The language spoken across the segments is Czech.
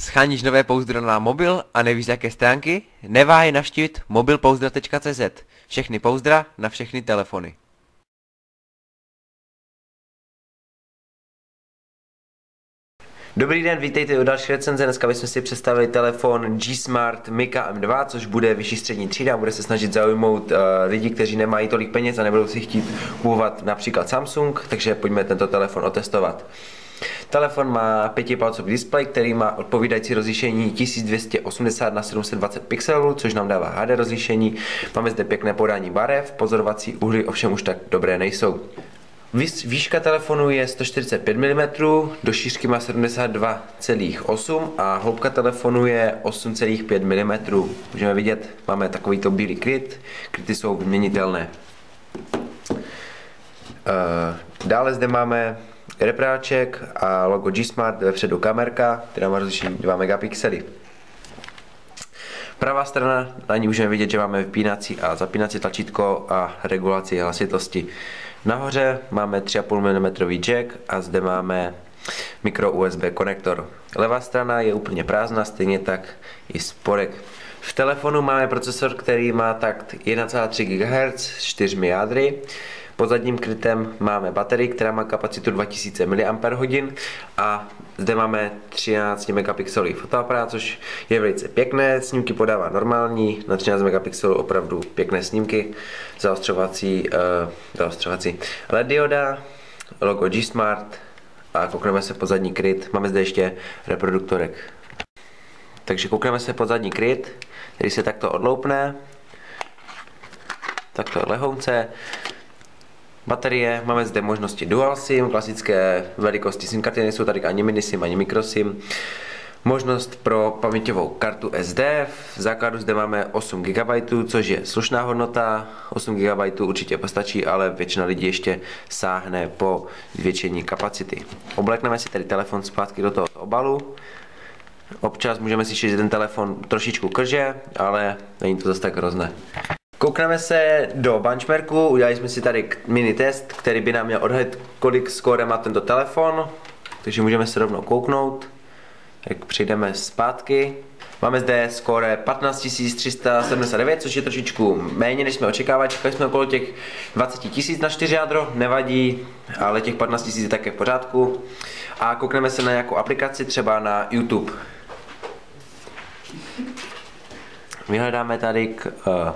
Scháníš nové pouzdro na mobil a nevíš z jaké stránky? Neváhej navštívit mobilpouzdra.cz Všechny pouzdra na všechny telefony. Dobrý den, vítejte u další recenze. Dneska bychom si představili telefon G Smart Mika M2, což bude vyšší střední třída. Bude se snažit zaujmout uh, lidi, kteří nemají tolik peněz a nebudou si chtít kupovat například Samsung, takže pojďme tento telefon otestovat. Telefon má pětipalcový displej, který má odpovídající rozlišení 1280 na 720 pixelů, což nám dává HD rozlišení. Máme zde pěkné podání barev, pozorovací uhly ovšem už tak dobré nejsou. Výška telefonu je 145 mm, do šířky má 72,8 a hloubka telefonu je 8,5 mm. Můžeme vidět, máme takovýto bílý kryt, kryty jsou vyměnitelné. Eh, dále zde máme repráček a logo G-Smart, vepředu kamerka, která má rozlišení 2 megapixely. Pravá strana, na ní můžeme vidět, že máme vypínací a zapínací tlačítko a regulaci hlasitosti. Nahoře máme 3,5 mm jack a zde máme mikro USB konektor. Levá strana je úplně prázdná, stejně tak i spodek. V telefonu máme procesor, který má takt 1,3 GHz s 4 jádry. Pod zadním krytem máme baterii, která má kapacitu 2000 mAh a zde máme 13 megapixelový fotoaparát, což je velice pěkné, snímky podává normální, na 13 megapixelů opravdu pěkné snímky, zaostřovací, uh, zaostřovací LED dioda, logo G-Smart a koukneme se pod zadní kryt, máme zde ještě reproduktorek. Takže koukneme se pod zadní kryt, který se takto odloupne, takto lehounce, Baterie, máme zde možnosti dual SIM, klasické velikosti SIM karty, nejsou tady ani mini SIM, ani micro SIM. Možnost pro paměťovou kartu SD, v základu zde máme 8 GB, což je slušná hodnota, 8 GB určitě postačí, ale většina lidí ještě sáhne po zvětšení kapacity. Oblekneme si tedy telefon zpátky do toho obalu, občas můžeme si že ten telefon trošičku krže, ale není to zase tak hrozné. Koukneme se do benchmarku, udělali jsme si tady mini test, který by nám měl odhalit, kolik skóre má tento telefon, takže můžeme se rovnou kouknout. Tak přijdeme zpátky. Máme zde skóre 15379, což je trošičku méně, než jsme očekávali. Čekali jsme okolo těch 20 000 na 4 jádro, nevadí, ale těch 15 000 je také v pořádku. A koukneme se na nějakou aplikaci, třeba na YouTube. Vyhledáme tady k, uh,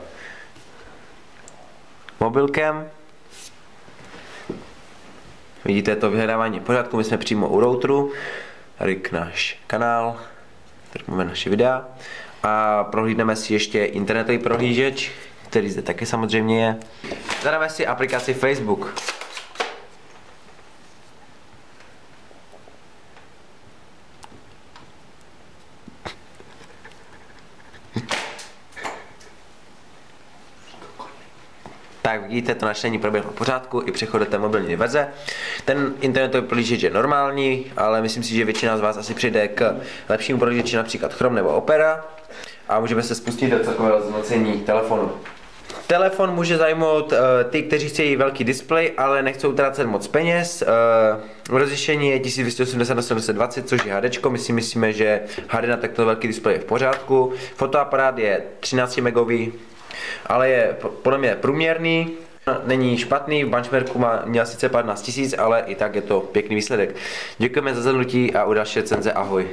mobilkem. Vidíte to vyhledávání pořádku, my jsme přímo u routeru. Tady náš kanál, tady máme naše videa. A prohlídneme si ještě internetový prohlížeč, který zde taky samozřejmě je. Zadáme si aplikaci Facebook. Tak vidíte, to našení proběhlo v pořádku, i přechod té mobilní verze. Ten internetový prohlížeč je normální, ale myslím si, že většina z vás asi přijde k lepšímu prohlížeči, například Chrome nebo Opera a můžeme se spustit do takového zmocnění telefonu. Telefon může zajmout uh, ty, kteří chtějí velký displej, ale nechcou utrácet moc peněz. Uh, rozlišení je 1280 na 720, což je HD. My si myslíme, že HD na takto velký displej je v pořádku. Fotoaparát je 13 megový, ale je podle mě průměrný, není špatný, v benchmarku má, měl sice 15 000, ale i tak je to pěkný výsledek. Děkujeme za zhrnutí a u další recenze ahoj.